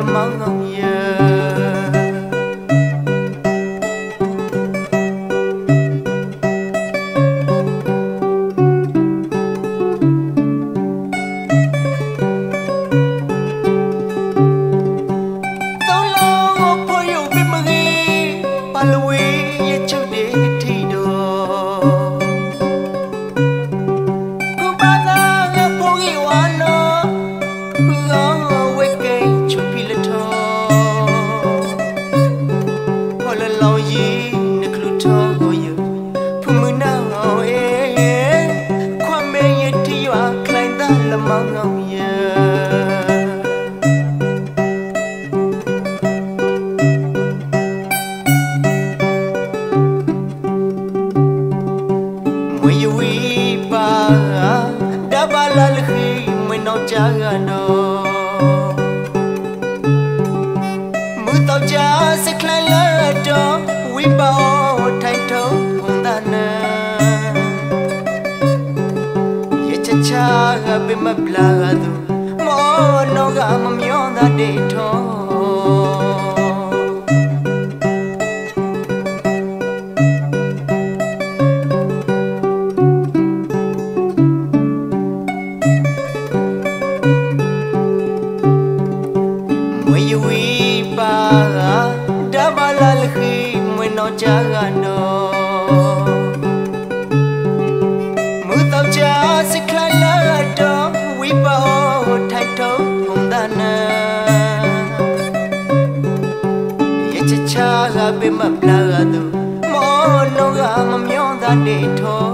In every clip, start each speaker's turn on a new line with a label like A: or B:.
A: among them, yeah. လာလခိမနောချာဂနောမူတော့ချာစခလလာတော့ဝိပါထိုင်ထုံဖုန်ဒနာရချချာဘိမပလာဒူမောနောကမမျောတာဒေထော မပလာဒူမောနောကမမျောတာတေထော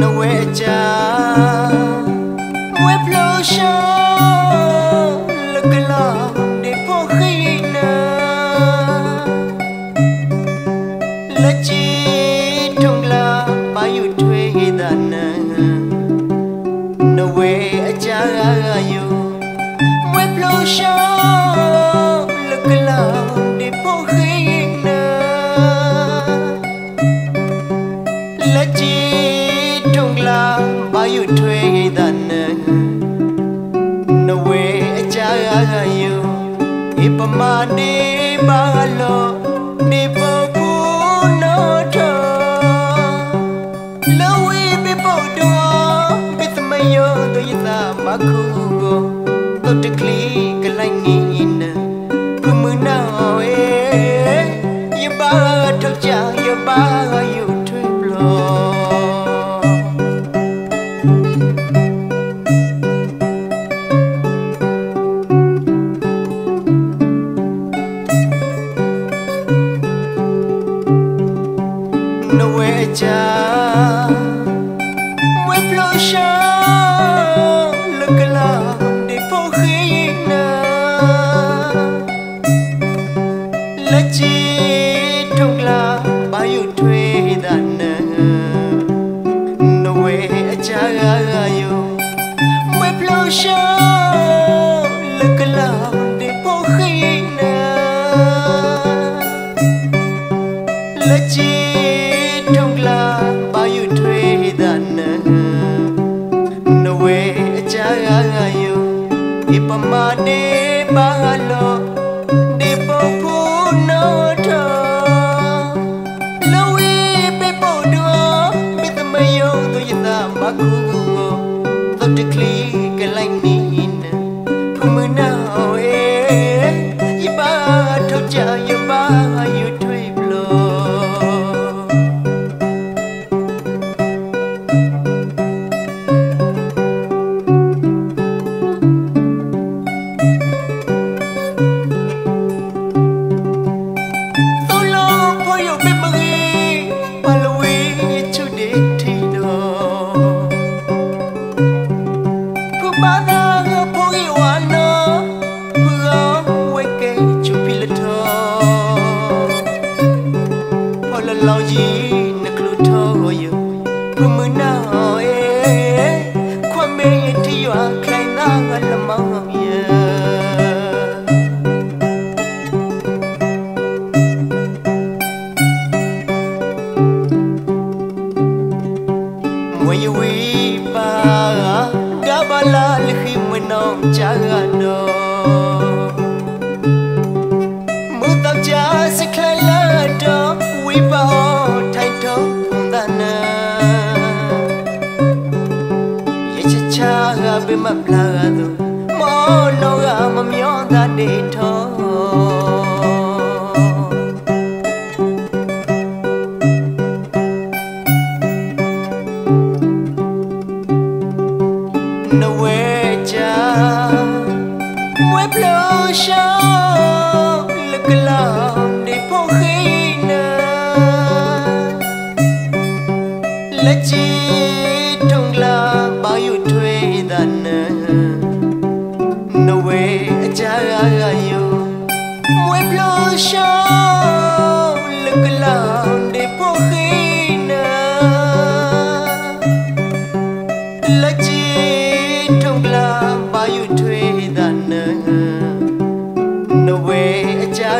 A: နဝဲကြ က်ချီထုံလာပါယူထွေးဒနာနဝဲအကြယယမွေပလိုရှောလကလာဒီပိုခိနာလက်ကြီးထုံလာဘာယူထွေးတဲ့နဝဲအကြရယူအပမာနေပါလို့ နဝဲကြ ဒီပမာနေပါလောဒီပပူနောထလဝေပေပိုဒိုမိတ နာအေခွမေတီရွာခိုင်နာလမောင်ရဲ့မွေဝီပါဒဘလာလခိမနောချာဂနောမူတော့ ပေမပလာသူမောနောကမမျောသာနေထောနဝဲချာမွေပလောရှာလကလာဒီဖိုခိနာလက်ချီ shau lekalang de pohina lachi thongla bayu thwe dan na we acha